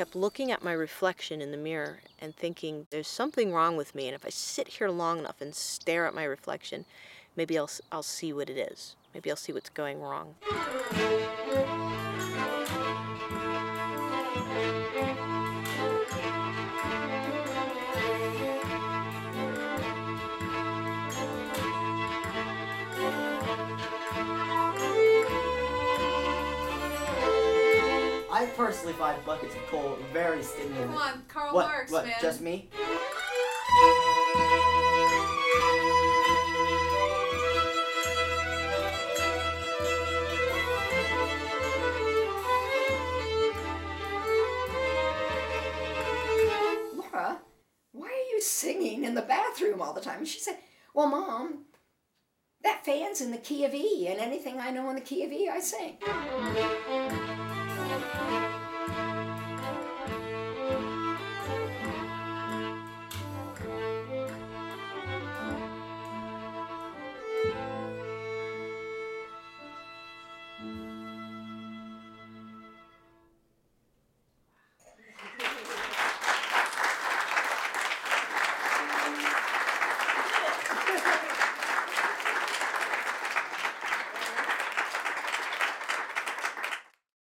kept looking at my reflection in the mirror and thinking, there's something wrong with me. And if I sit here long enough and stare at my reflection, maybe I'll, I'll see what it is. Maybe I'll see what's going wrong. I personally find buckets of coal very stimulating. Come on, Karl what? Marx, what? man. Just me? Laura, why are you singing in the bathroom all the time? And she said, Well, Mom, that fan's in the key of E, and anything I know in the key of E, I sing.